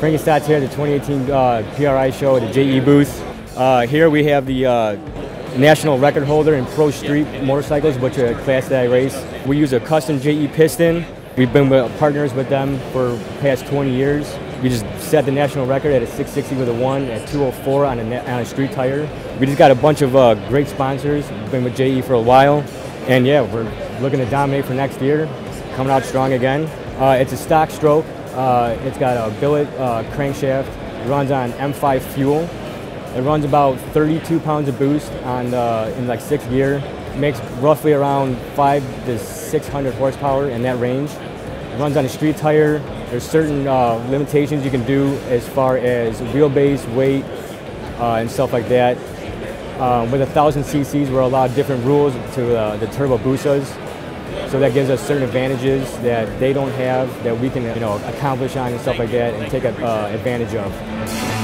Frankie here at the 2018 uh, PRI show at the JE booth. Uh, here we have the uh, national record holder in pro street motorcycles, which are a class that I race. We use a custom JE piston. We've been with partners with them for past 20 years. We just set the national record at a 660 with a 1 at 204 on a, on a street tire. We just got a bunch of uh, great sponsors. We've been with JE for a while. And yeah, we're looking to dominate for next year. Coming out strong again. Uh, it's a stock stroke. Uh, it's got a billet uh, crankshaft. It runs on M5 fuel. It runs about 32 pounds of boost on uh, in like sixth gear. Makes roughly around five to 600 horsepower in that range. It runs on a street tire. There's certain uh, limitations you can do as far as wheelbase, weight, uh, and stuff like that. Um, with a thousand cc's, we're allowed different rules to the turbo Busas. So that gives us certain advantages that they don't have that we can, you know, accomplish on and stuff like that and take uh, advantage of.